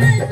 Hey!